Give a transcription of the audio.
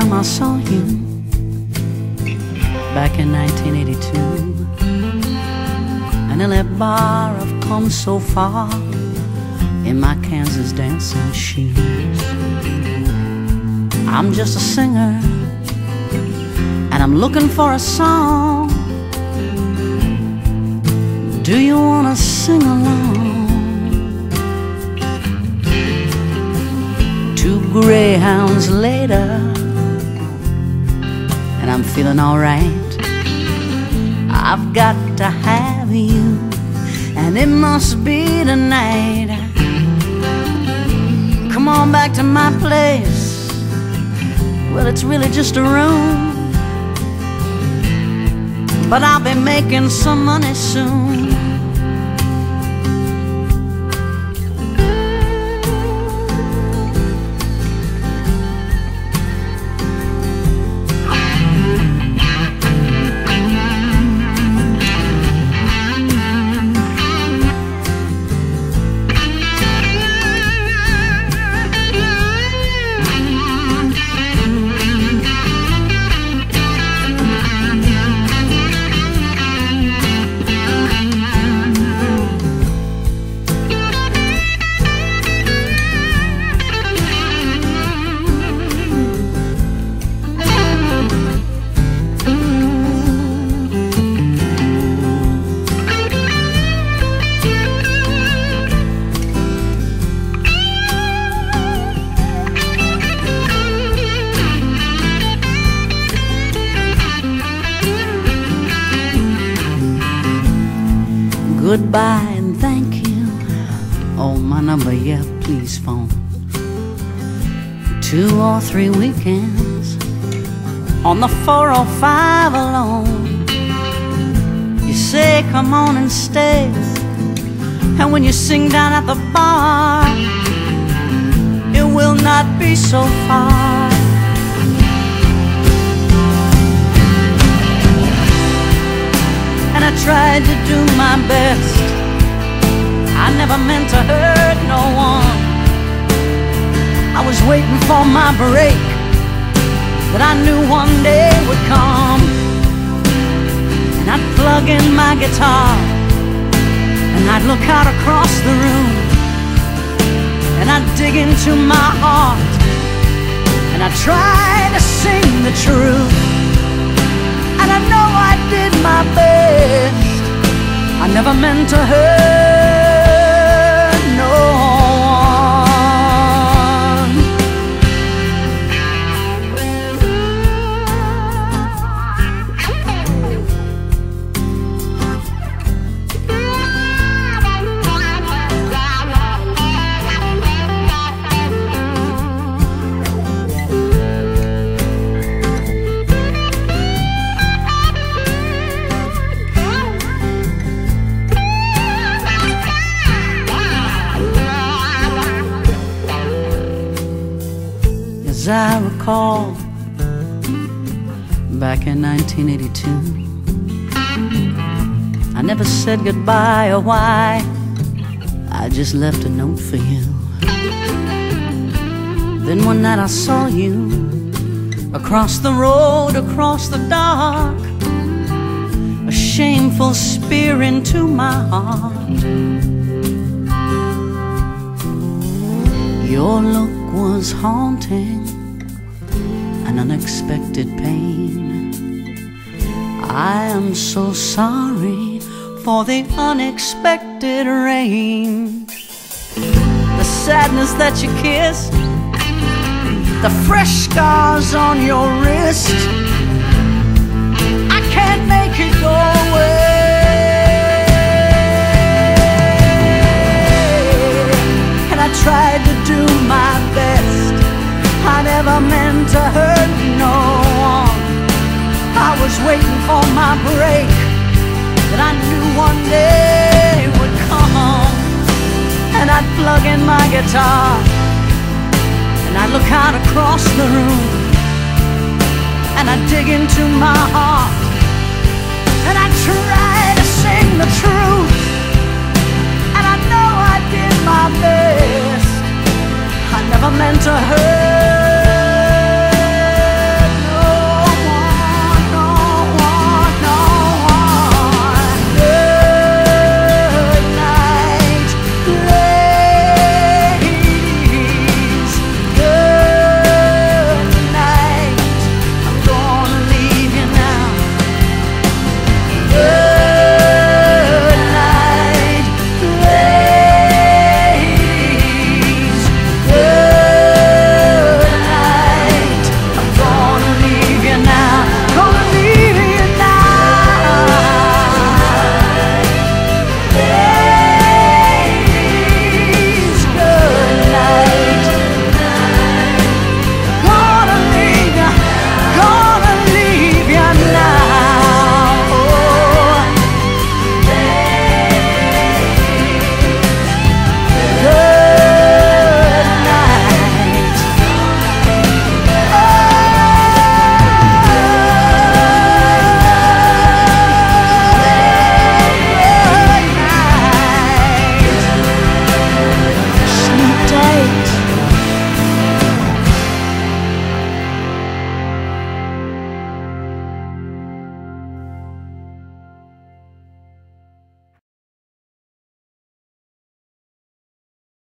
time I saw you back in 1982. And in that bar, I've come so far in my Kansas dancing shoes. I'm just a singer, and I'm looking for a song. Do you wanna sing along? Two greyhounds later, I'm feeling alright. I've got to have you, and it must be tonight. Come on back to my place. Well, it's really just a room, but I'll be making some money soon. Goodbye and thank you. Oh, my number, yeah, please phone. Two or three weekends on the 405 alone. You say, come on and stay. And when you sing down at the bar, it will not be so far. Tried to do my best. I never meant to hurt no one. I was waiting for my break that I knew one day would come. And I'd plug in my guitar and I'd look out across the room and I'd dig into my heart and I'd try to sing the truth. And I know I did my best. I never meant to hurt As I recall, back in 1982, I never said goodbye or why. I just left a note for you. Then one night I saw you across the road, across the dark, a shameful spear into my heart. Your look was haunting, an unexpected pain. I am so sorry for the unexpected rain. The sadness that you kissed, the fresh scars on your wrist. I can't make it go away. Guitar and I'd look out across the room and I'd dig into my heart and I'd try to sing the truth.